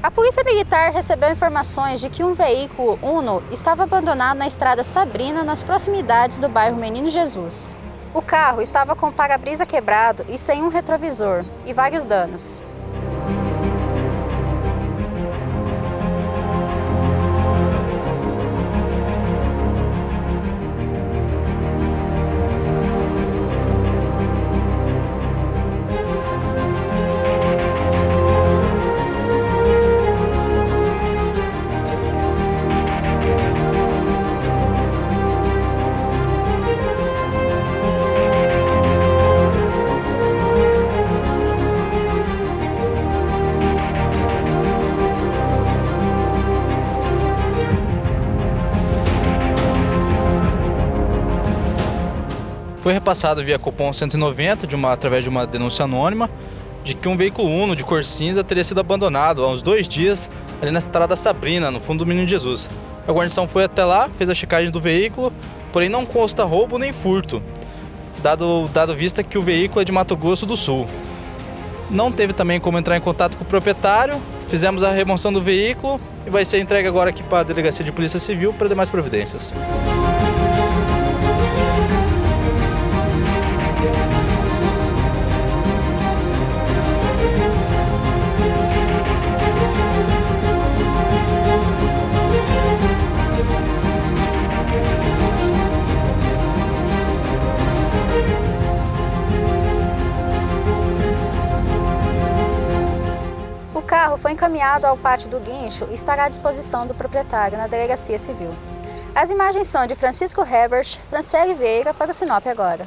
A Polícia Militar recebeu informações de que um veículo Uno estava abandonado na estrada Sabrina, nas proximidades do bairro Menino Jesus. O carro estava com o para-brisa quebrado e sem um retrovisor, e vários danos. Foi repassado via Copom 190, de uma, através de uma denúncia anônima, de que um veículo Uno de cor cinza teria sido abandonado há uns dois dias ali na estrada Sabrina, no fundo do Menino Jesus. A guarnição foi até lá, fez a checagem do veículo, porém não consta roubo nem furto, dado, dado vista que o veículo é de Mato Grosso do Sul. Não teve também como entrar em contato com o proprietário, fizemos a remoção do veículo e vai ser entregue agora aqui para a Delegacia de Polícia Civil para demais providências. Carro foi encaminhado ao pátio do guincho e estará à disposição do proprietário na Delegacia Civil. As imagens são de Francisco Herbert, Franciele Vieira para o Sinop Agora.